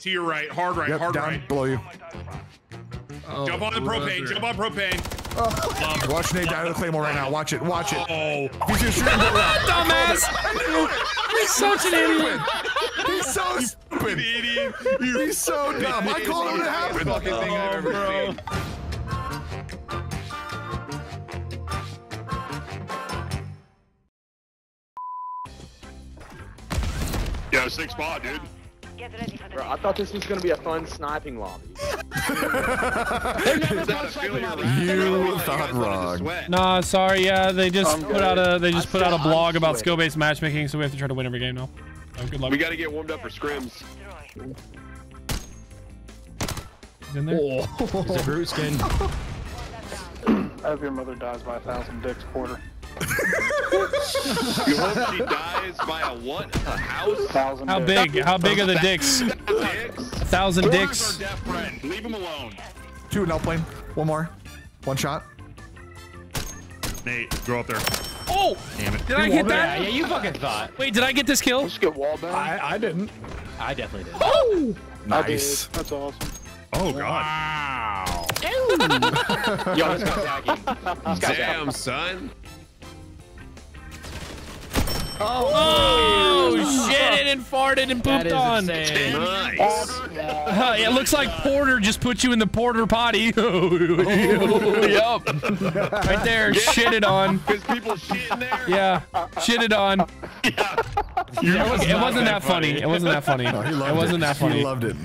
To your right. Hard right. Yep, hard down right. below you. Oh, Jump on the propane. Jump on propane. Oh. Watch Nate die to the claymore right now. Watch it. Watch it. Oh. He's just shooting. Dumbass! He's such an idiot. He's so stupid. Idiot. He's so dumb. I called him to happen. Fucking thing I've ever oh, seen. Yeah, six spot, dude. Bro, I thought this was gonna be a fun sniping lobby. You thought wrong. Nah, sorry. Yeah, they just I'm put out a they just I put out a blog I'm about skill-based matchmaking, so we have to try to win every game now. So good luck. We gotta get warmed up for scrims. He's in there. It's a brute skin. I hope your mother dies by a thousand dicks quarter. You hope she dies by a what? A house? Thousand How dicks. big? How big are the dicks? Dicks? A thousand Quarters dicks. our deaf. Leave him alone. Two in plane. One more. One shot. Nate, go up there. Oh! Damn it. Did I get that? yeah, you fucking thought. Wait, did I get this kill? Just get wall bang. I, I didn't. I definitely did. Oh! I did. Nice. That's awesome. Oh, God. Yo, this guy's tagging. Damn, son. Oh, shit! It and farted and pooped is on. Nice. Uh, it looks like Porter just put you in the porter potty. oh, yup. Right there, shitted on. Because people shit in there? Yeah, shitted on. It, was, it wasn't that funny. It wasn't that funny. No, he It loved wasn't that He loved it.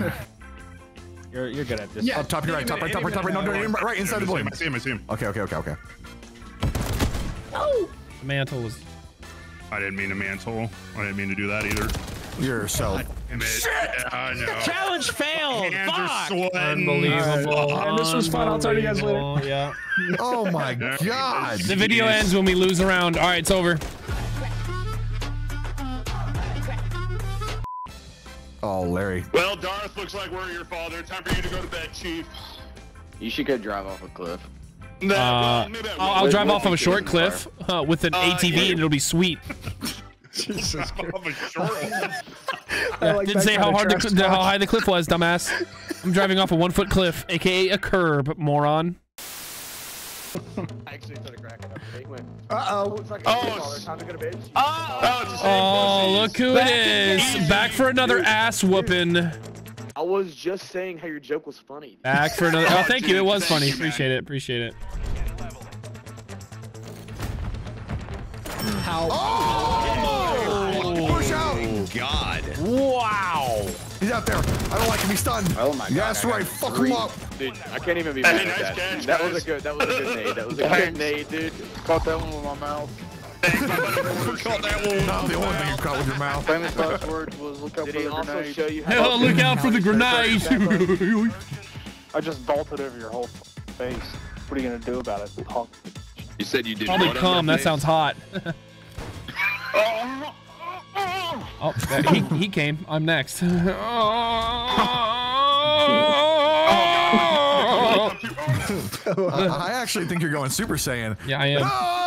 You're, you're good at this. Yeah. Up top, you're right. Top right, top right, top right. No, no, no, right inside the I see him. I see him. Okay, okay, okay, okay. The mantle was. I didn't mean to mantle. I didn't mean to do that either. You're so. Damn it. Yeah, I know. Challenge failed. Hands are Fuck. sweating. Unbelievable. And this was fun. I'll talk to you guys later. Unbelievable, Yeah. Oh my god. The video ends when we lose a round. All right, it's over. Oh, Larry. Well, Darth, looks like we're your father. Time for you to go to bed, Chief. You should go drive off a cliff. Nah, Uh, well, maybe I I'll. I'll drive off of a short cliff uh, with an Uh, ATV yeah. and it'll be sweet. Off a short one. I like Didn't say how hard the, how high the cliff was, dumbass. I'm driving off a one foot cliff, aka a curb, moron. I actually started cracking up. They went, Uh-oh. looks like Oh, oh, time to go to bed. Oh, it's the Oh, look who it is! Back for another ass whooping. I was just saying how your joke was funny. Back for another. Oh, thank you. It was funny. you, man. Appreciate it. Appreciate it. Oh! Push out. God. Wow. He's out there. I don't like him. He's stunned. Oh my god. That's I right. Fuck him up. Dude, I can't even be mad at that. catch, that was a good. That was a good nade. That was a good nade, dude. Caught that one with my mouth. Caught that one. Not the only thing you caught with your mouth. Famous last words was look out Did for the also grenade. show you how? Hell, look out for the grenades. I just vaulted over your whole face. What are you gonna do about it? Punk. You said you did Probably what on come. That face? sounds hot. Oh, that- he, he came. I'm next. I oh. I actually think you're going Super Saiyan. Yeah, I am.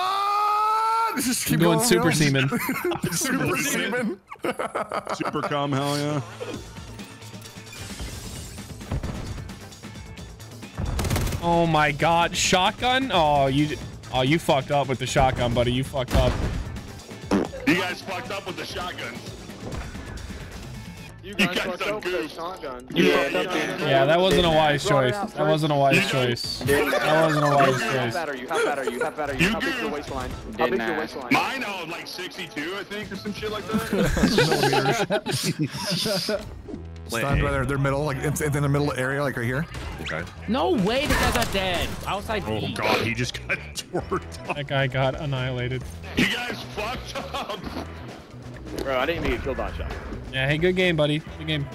Just keep Going going super going. semen. super semen. Super calm, hell yeah. Oh my god, shotgun? Oh, you Oh, you fucked up with the shotgun, buddy. You fucked up. You guys fucked up with the shotguns. You You guys guys fucked done up with good. those Yeah, yeah. dude. Yeah, that wasn't a wise choice. That wasn't a wise choice. That wasn't a wise How choice. fat are you? How fat are you? How fat are you? You How big's do. your waistline? How Didn't big's your waistline? Mine, oh, like 62, I think, or some shit like that. Stunned by their, their middle, like it's, it's in the middle area, like right here. okay. No way, the guy got dead. Outside Oh, B. God, he just got torqued. That guy got annihilated. You guys fucked up. Bro, I didn't even get killed by a shot. Yeah, hey, good game, buddy. Good game.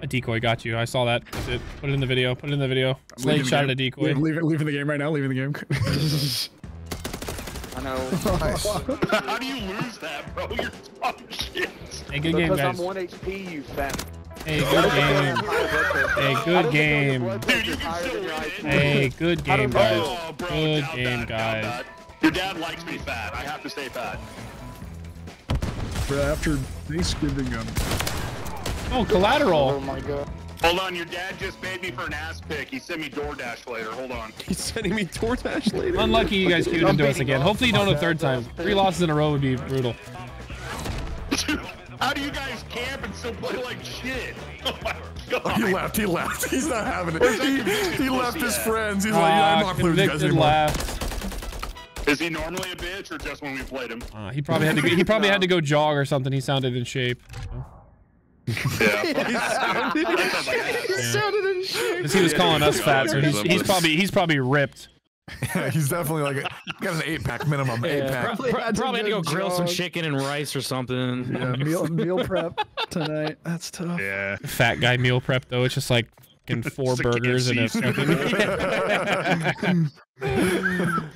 A decoy got you. I saw that. That's it. Put it in the video. Put it in the video. Slade shot at a decoy. Leave, leave, leaving the game right now. Leaving the game. I know. Nice. How do you lose that, bro? You're talking shit. Hey, good game, because guys. I'm 1 HP, you fat. Hey, good game. Hey, good game. Dude, you can still win. Hey, good game, guys. Oh, bro, Good doubt game, that, doubt guys. That. Your dad likes me fat. I have to stay fat. for after Thanksgiving. Um, Oh, collateral. Oh my god. Hold on, your dad just paid me for an ass pick. He sent me DoorDash later. Hold on. He's sending me DoorDash later. Unlucky you guys queued into us again. Hopefully you don't a third time. Three losses in a row would be brutal. How do you guys camp and still play like shit? Oh my god. He left. He left. He's not having it. He, he left his at? friends. He's like, yeah, I'm Ah, not playing with you guys convicted anymore. left. Is he normally a bitch or just when we played him? Uh, he probably had to. Go, he probably had to go jog or something. He sounded in shape. Yeah. He sounded in shape. Because he was calling us fat, so he's, he's probably he's probably ripped. Yeah, he's definitely like a, got an eight pack minimum. Eight pack. Pro- had to probably had to go go grill some chicken and rice or something. yeah, meal meal prep tonight. That's tough. Yeah. Fat guy meal prep though. It's just like fucking four burgers and a fucking.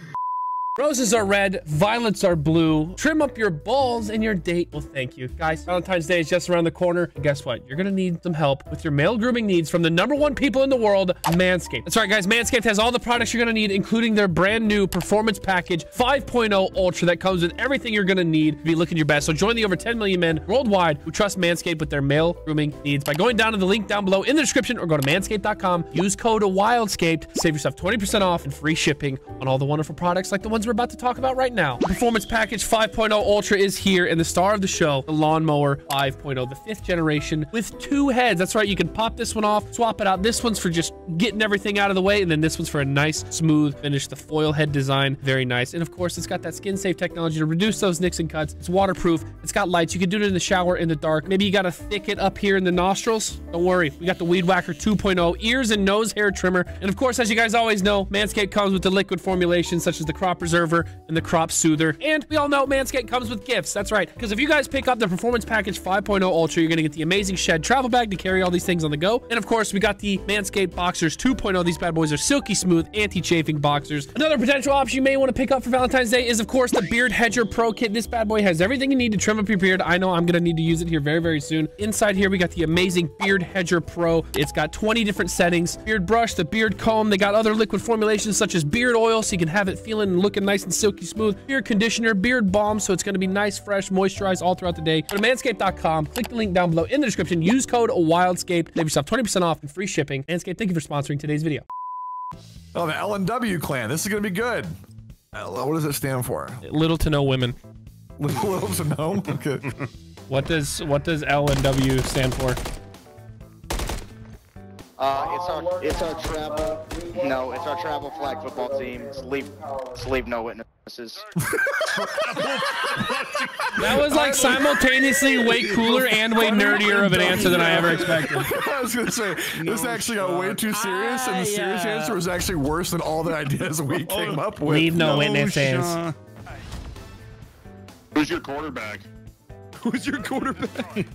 Roses are red, violets are blue. Trim up your balls and your date will thank you. Guys, Valentine's Day is just around the corner. And guess what? You're gonna need some help with your male grooming needs from the number one people in the world, Manscaped. That's right, guys. Manscaped has all the products you're gonna need, including their brand new Performance Package 5.0 Ultra that comes with everything you're gonna need to be looking your best. So join the over 10 million men worldwide who trust Manscaped with their male grooming needs by going down to the link down below in the description or go to manscaped.com. Use code WILDSCAPED. Save yourself 20% off and free shipping on all the wonderful products like the ones we're about to talk about right now. Performance Package 5.0 Ultra is here, and the star of the show, the Lawnmower 5.0, the fifth generation with two heads. That's right, you can pop this one off, swap it out. This one's for just getting everything out of the way, and then this one's for a nice, smooth finish. The foil head design, very nice. And of course, it's got that skin safe technology to reduce those nicks and cuts. It's waterproof, it's got lights. You can do it in the shower in the dark. Maybe you got a thicket up here in the nostrils. Don't worry, we got the Weed Whacker 2.0 ears and nose hair trimmer. And of course, as you guys always know, Manscaped comes with the liquid formulations such as the Crop Preserver and the Crop Soother. And we all know Manscaped comes with gifts. That's right. Because if you guys pick up the Performance Package 5.0 Ultra, you're going to get the amazing Shed travel bag to carry all these things on the go. And of course, we got the Manscaped Boxers 2.0. These bad boys are silky smooth, anti-chafing boxers. Another potential option you may want to pick up for Valentine's Day is, of course, the Beard Hedger Pro Kit. This bad boy has everything you need to trim up your beard. I know I'm going to need to use it here very, very soon. Inside here, we got the amazing Beard Hedger Pro. It's got 20 different settings. Beard brush, the beard comb. They got other liquid formulations such as beard oil, so you can have it feeling and looking nice and silky smooth. Beard conditioner, beard balm, so it's going to be nice, fresh, moisturized all throughout the day. Go to manscaped.com. Click the link down below in the description. Use code WILDSCAPE. Save yourself 20% off and free shipping. Manscaped, thank you for sponsoring today's video. Oh, the LNW clan. This is gonna be good. Uh, What does it stand for? Little to no women. Little, little to no? Okay. What does what does L and W stand for? Uh, it's our it's our travel. No, it's our travel flag football team. It's leave it's leave no witnesses. That was like simultaneously way cooler and way nerdier of an answer than I ever expected. I was gonna say this actually got way too serious, and the serious uh, answer was actually worse than all the ideas we came up with. Leave no witnesses. Who's your quarterback? Who's your quarterback?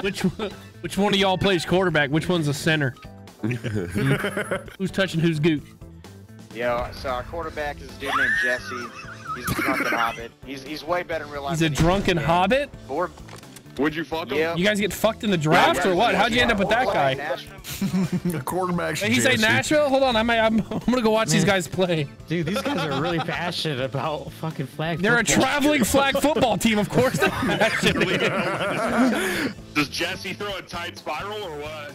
Which one- which one of y'all plays quarterback? Which one's a center? who's touching who's goot? Yeah, so our quarterback is a dude named Jesse. He's a drunken hobbit. He's he's way better in real life. He's a than he drunken in the game. hobbit. But we're Would you fuck him? yeah. You guys get fucked in the draft or what? How'd you end up with that guy? The quarterback. Did he say Nashville? Hold on, I might, I'm, I'm gonna go watch these guys play. Dude, these guys are really passionate about fucking flag They're a traveling flag football team, of course. Does Jesse throw a tight spiral or what?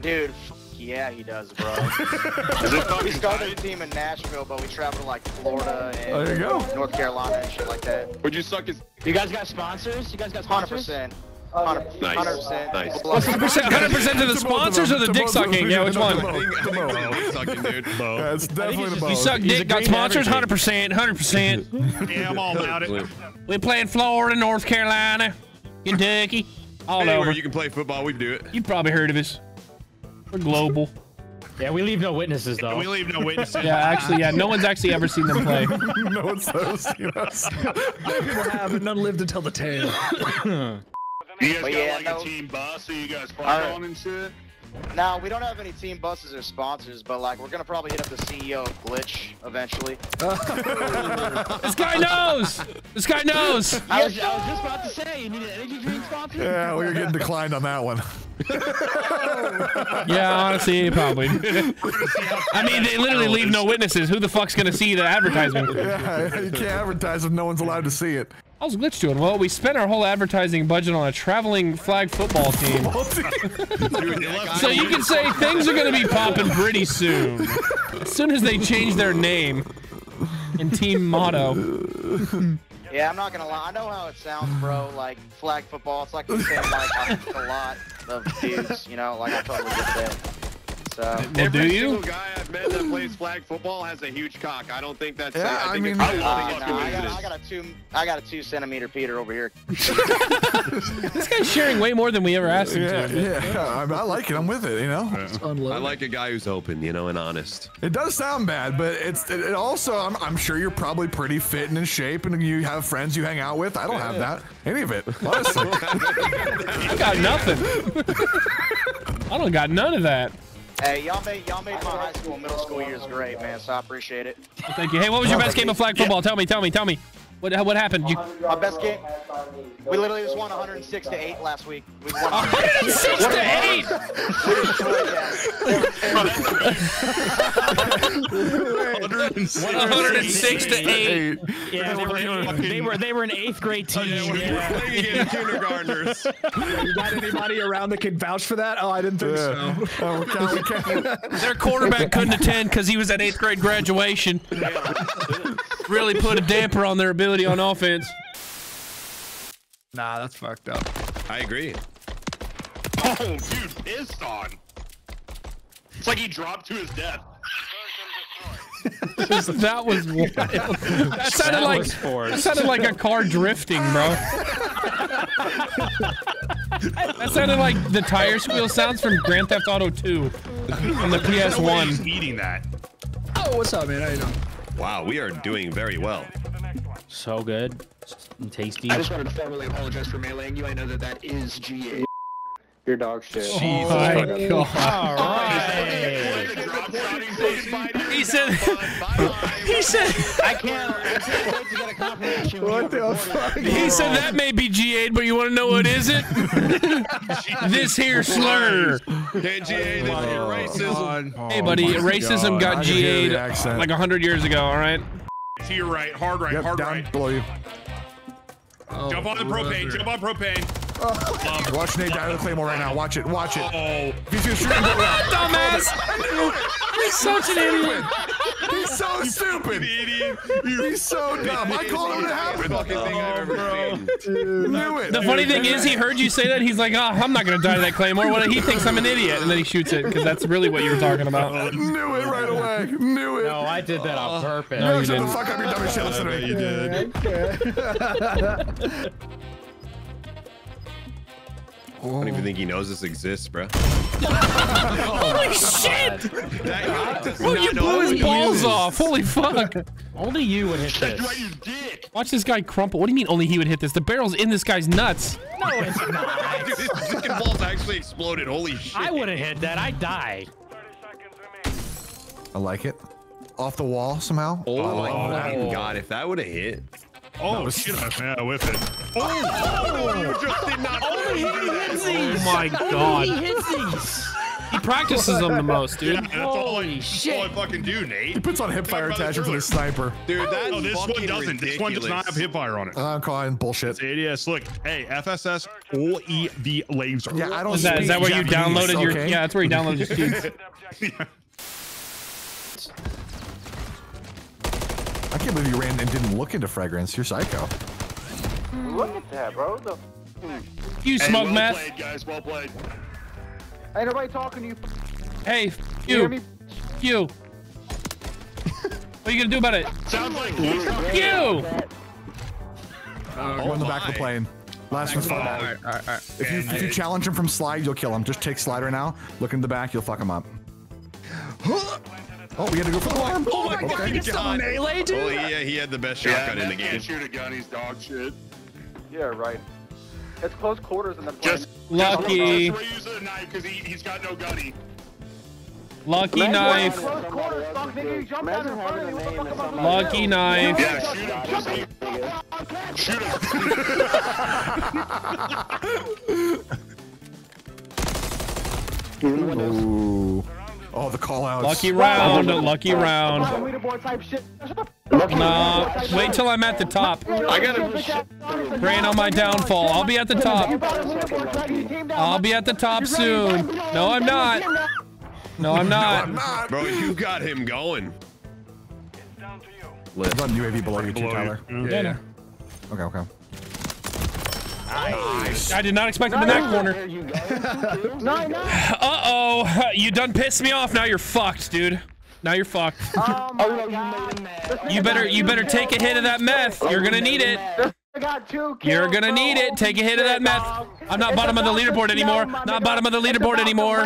Dude, f- yeah, he does, bro. We started a team in Nashville, but we traveled to like Florida oh, and There you go. North Carolina and shit like that. Would you suck his? You guys got sponsors? You guys got sponsors? 100%. Hundred Nice. percent. Nice. What's the percent? 100% to the sponsors or the dick sucking? Yeah, which one? Oh, sucking, dude. Yeah, it's definitely the You suck dick, got sponsors, 100%, 100%. Yeah, I'm all about it. We play in Florida, North Carolina, Kentucky, all Anywhere over. you can play football, we do it. You've probably heard of us. We're global. Yeah, we leave no witnesses though. We leave no witnesses. Yeah, actually, yeah. No one's actually ever seen them play. no, it's those. You know, People have, but none live to tell the tale. You guys But got yeah, like no. a team bus so you guys fuck Alright. on and shit? Now we don't have any team buses or sponsors, but like we're gonna probably hit up the CEO of Glitch eventually. This guy knows. This guy knows. I was, I was just about to say, you need an energy drink sponsor? Yeah, we're getting declined on that one. Yeah, honestly, probably. I mean, they literally leave no witnesses. Who the fuck's gonna see the advertisement? Yeah, you can't advertise if no one's allowed to see it. How's Glitch doing? Well, we spent our whole advertising budget on a traveling flag football team. So you can say things are gonna be popping pretty soon. As soon as they change their name and team motto. Yeah, I'm not gonna lie. I know how it sounds, bro. Like flag football, it's like the same like a lot of dudes. You know, like I totally get that. So Well, do Every you? single guy I've met that plays flag football has a huge cock. I don't think that's. Yeah, I I think mean- it's, I uh, think it's nah, I, got, I got a two, I got a two centimeter Peter over here. This guy's sharing way more than we ever asked him Yeah, to. yeah, I, I like it. I'm with it. You know, I like a guy who's open, you know, and honest. it does sound bad, but it's it, it also. I'm, I'm sure you're probably pretty fit and in shape, and you have friends you hang out with. I don't have that. Any of it, honestly. I got nothing. I don't got none of that. Hey, y'all made y'all made my high school, and middle school years great, man. So I appreciate it. Thank you. Hey, what was your best game of flag football? Tell me, tell me, tell me. What what happened? You My best game. We literally just won 106 to eight last week. We won. 106 to 8. Hundred and six. to 8. Yeah, they were, they were they were an eighth grade team. We're playing against kindergartners. You got anybody around that can vouch for that? Oh, I didn't think Yeah. so. Oh, we can't, we can't. Their quarterback couldn't attend because he was at eighth grade graduation. Really put a damper on their ability on offense. Nah, that's fucked up. I agree. Oh, dude, pissed on. It's like he dropped to his death. That was wild. That sounded That like was that sounded like a car drifting, bro. That sounded like the tire squeal sounds from Grand Theft Auto 2 on the There's no way he's PS1. eating that. Oh, what's up, man? How you doing? Wow, we are doing very well. So good. And tasty. I just wanted to formally apologize for meleeing you. I know that that is GA. Your dog shit. Oh my god. All right. He said he said I can't, I can't wait to get a confirmation. What the fuck? he said that may be G8, but you want to know what is it? this here slur. Hey, GA, this is oh racism. Hey buddy, oh racism I got can hear the GA'd accent. like 100 years ago, all right? To your right, hard right, Yep, hard down right. below you. Jump on the oh, propane. Jump on propane. Watch Nate die with the claymore right now. Watch it. Watch it. Oh, He's gonna shoot him. Dumbass! You're such an idiot. He's so stupid. idiot. He's so dumb. I called him to it happened. Fucking thing I've ever seen. Knew it. The funny thing is, he heard you say that. He's like, "Oh, I'm not gonna die to that claymore." What? He thinks I'm an idiot, and then he shoots it because that's really what you were talking about. Oh, Knew it right away. Knew it. No, I did that on oh. purpose. No, you Shut the didn't. fuck up, you dumb as shit. Listen to me. you did. I don't even think he knows this exists, bro. Holy shit! That Oh, you blew his balls uses. off. Holy fuck! Only you would hit That's this. you dick. Watch this guy crumple. What do you mean only he would hit this? The barrel's in this guy's nuts. No, it's not. Dude, his fucking balls actually exploded. Holy shit. I wouldn't hit that. I'd die. I like it. Off the wall somehow. Oh my fucking god, if that would have hit. Oh, shit. Yeah, whip it. Oh, you just did not Only he hits these. Oh my god. Only he hits these. He practices them the most, dude. That's all, I, Holy that's all I fucking do, Nate. He puts on hip fire Think about attachment for the this sniper. Dude, that's No, this one doesn't. This one does not have hipfire on it. Uh, I'm calling bullshit. ADS, look, hey, FSS OEV laser. Yeah, I don't Is that, is that speak where you Japanese, downloaded your? okay? Yeah, that's where you downloaded your students. I can't believe you ran and didn't look into fragrance. You're psycho. Look at that, bro. The, You Hey, smoke well meth. played, guys. Well played. ain't nobody talking to you. Hey, You hear you, me? you. What are you gonna do about it? Sounds like You. Go in the back of the plane. Last one's fun. If you if you challenge him from slide, you'll kill him. Just take slide right now. Look in the back, you'll fuck him up. Oh, we had to go for the alarm. Oh my fucking god. Melee, dude. Oh yeah, he had the best Yeah, shotgun in the game. can't shoot a gun. He's dog shit. Yeah, right. It's close quarters in the then Just Lucky. Just use a knife because he, he's got no gunny. Lucky knife. Close quarters, fuck, nigga. You jumped out in front of me. What the fuck am I? Lucky knife. Yeah, shoot him. Just shoot him. Ooh. Oh, the call outs. Lucky round. Lucky round. Leaderboard type shit. Nah, wait till I'm at the top. I gotta. Praying on my downfall. I'll be at the top. I'll be at the top soon. No, I'm not. No, I'm not. Not. Bro, you got him going. It's on UAV below you too, Below you. Tyler. Yeah. Yeah. Okay, okay. I did not expect him in that corner. Uh-oh. You done pissed me off. Now you're fucked, dude. Now you're fucked. Oh, you better you better take a hit of that meth. You're gonna need it. I got two You're gonna need it. Take a hit of that meth. I'm not bottom of the leaderboard anymore. Not bottom of the leaderboard anymore.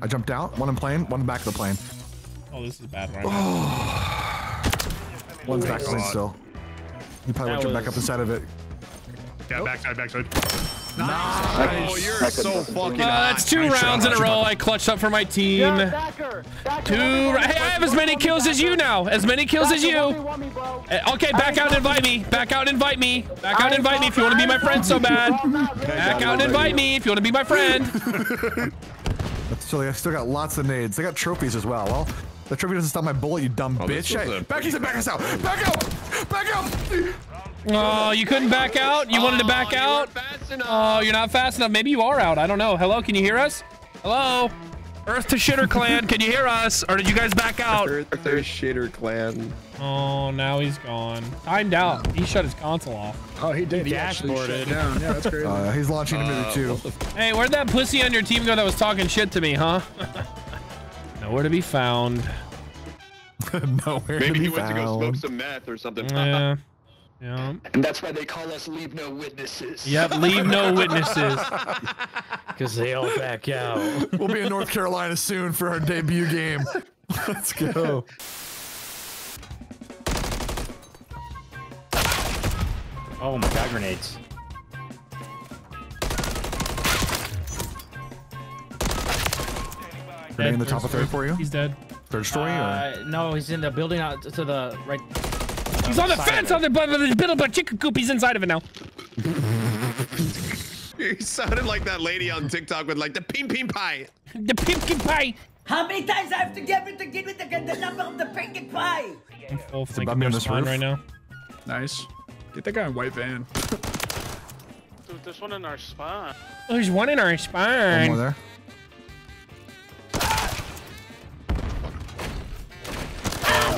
I jumped out. One in plane. One back of the plane. Oh, this is bad right One's back plane still. You probably would jump back up inside of it. Yeah, backside, backside. Nice. Oh, you're so fucking Uh, hot. it's two rounds in a row. I clutched up for my team. Two. Hey, I have as many kills as you now. As many kills as you. Uh, Okay, back out and invite me. Back out and invite me. Back out and invite me if you want to be my friend so bad. Back out and invite me if you want to be my friend. But still, I still got lots of nades. They got trophies as well. Well, the trophy doesn't stop my bullet, you dumb Oh, bitch. was Hey, a- back us back us out. Back out. Back out. Oh, you couldn't back out? You wanted to back out? weren't fast enough. Oh, you're not fast enough. Maybe you are out. I don't know. Hello, can you hear us? Hello? Earth to Shitter Clan, can you hear us? Or did you guys back out? Earth their shitter clan. Oh, now he's gone. Timed out. He shut his console off. Oh, he did. He actually shut Dashboarded. down. Yeah, that's crazy. Uh, he's launching into Uh, me too. what Hey, where'd that pussy on your team go that was talking shit to me, huh? Nowhere to be found. Nowhere to Maybe he went to go smoke some meth or something. Yeah. Yeah. And that's why they call us leave no witnesses. Yep, leave no witnesses. Because they all back out. We'll be in North Carolina soon for our debut game. Let's go. Oh my god, grenades. Grenade in the top of third for you. He's dead. Third story or? Uh, no, he's in the building out to the right. He's on the fence on the butt of the middle, but chicken coop. He's inside of it now. You sounded like that lady on TikTok with like the ping ping pie. The pumpkin pie. How many times I have to give it to give it to get the number of the pumpkin pie? I'm full about thinking me on this roof? right now. Nice. Get that guy in white van. Dude, there's one in our spot. Oh, there's one in our One spine. more there.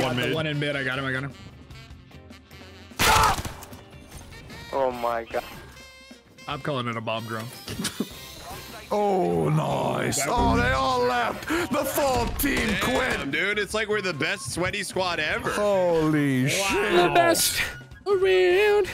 One The mid. one in mid. I got him. I got him. Oh my god. I'm calling it a bomb drone. Oh, nice. Oh, they all left. The full team quit. Dude, it's like we're the best sweaty squad ever. Holy shit. The best around.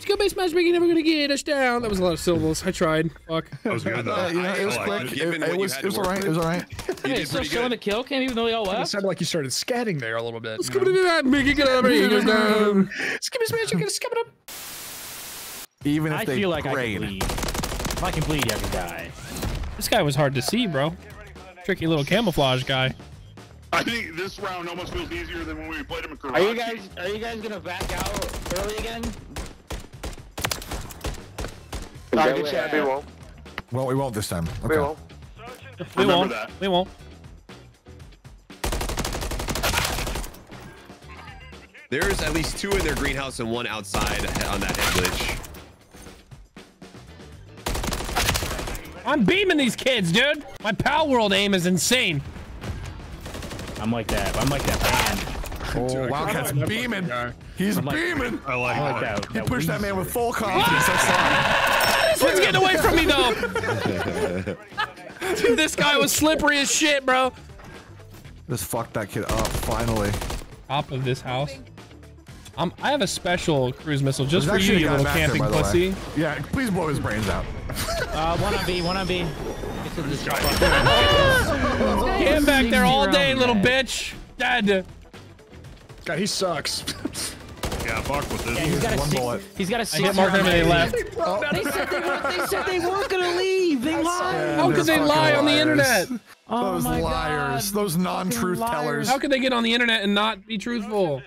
Skill based matchmaking never gonna get us down. That was a lot of syllables. I tried. Fuck. That was good though. Uh, you know, it was I quick. it. It, Given it what you was, had it was to all work right. It was all right. Hey, did still pretty showing the kill. Can't even though they all It sounded like you started scatting there a little bit. Let's you go know? to that. Make it get over here. Goes down. Skip his magic and skip it up. Even if I they feel like I grade. can bleed. If I can bleed, I can die. This guy was hard to see, bro. Tricky little camouflage guy. I think this round almost feels easier than when we played him in Karachi. Are you guys are you guys gonna back out early again? Nah, good shot. We won't. Well, we won't this time. We Okay. won't. We Remember won't. that. We won't. There's at least two in their greenhouse and one outside on that head glitch. I'm beaming these kids, dude. My Palworld aim is insane. I'm like that. I'm like that band. Oh, Wildcat's beaming. He's I'm like- beaming. I like I like that. that. He that pushed that man with full confidence. I saw it. This one's getting away from me, though. Dude, this guy was slippery as shit, bro. Just fucked that kid up, finally. Top of this house. Um, I have a special cruise missile just There's for you, you little back there, camping way. pussy. Yeah, please blow his brains out. Uh, one on B. One on B. Get to this Camp back there all day, little bitch. Dead. God, he sucks. Yeah, Yeah, fuck with this. Yeah, he's got a one six, bullet. He's got a I six. hit Mark and they left. They said they, were, they said they weren't gonna leave. They lied. How could they fucking lie on the internet? Oh Those my liars. God. Those non-truth tellers. How could they get on the internet and not be truthful?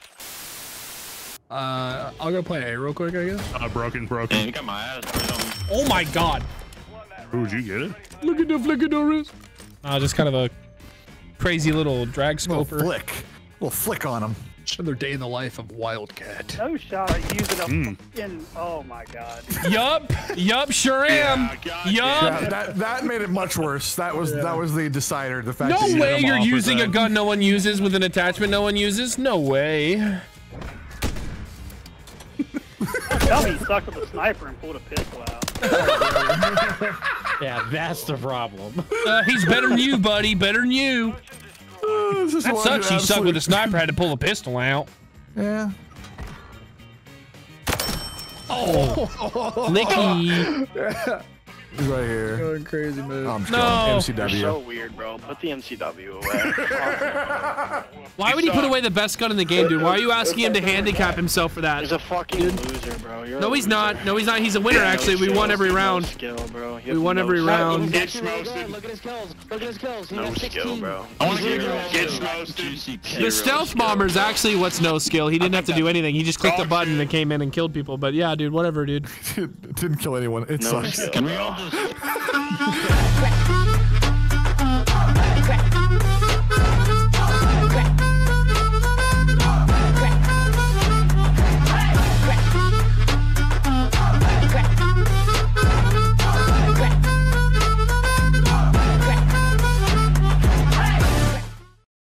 Uh, I'll go play A real quick, I guess. Uh, broken, broken. You got my ass. Oh my god. Ooh, did you get it? Look at the flickadoras. Uh, just kind of a crazy little drag little scoper. flick. little flick on them. Another day in the life of Wildcat. No shot at using a Mm. fucking. Oh my god. Yup. Yup, sure am. God Yup. Yeah, that that made it much worse. That was that was the decider. The fact No that you way you're using a gun no one uses with an attachment no one uses. No way. Tell me he stuck with a sniper and pulled a pistol out. Yeah, that's the problem. Uh, he's better than you, buddy. Better than you. Is That sucks. He sucked with a sniper. Had to pull a pistol out. Yeah. Oh, Licky. He's right here. Going crazy move. I'm just No. going You're MCW. so weird, bro. Put the MCW away. Why would he put away the best gun in the game, dude? Why are you asking him to handicap himself for that? He's a fucking loser, bro. You're No, he's loser. not. No, he's not. He's a winner, No actually. We skill, won every round. no round. skill, bro. We have won no every skill. round. Get schmoasted. Look at his kills. Look at his kills. He No got skill, bro. I want to get, Zero get skill. schmoasted. The stealth bomber is actually what's no skill. He didn't have to do anything. He just clicked a button and came in and killed people. But yeah, dude, whatever, dude. It didn't kill anyone. It sucks. Can we all just anos.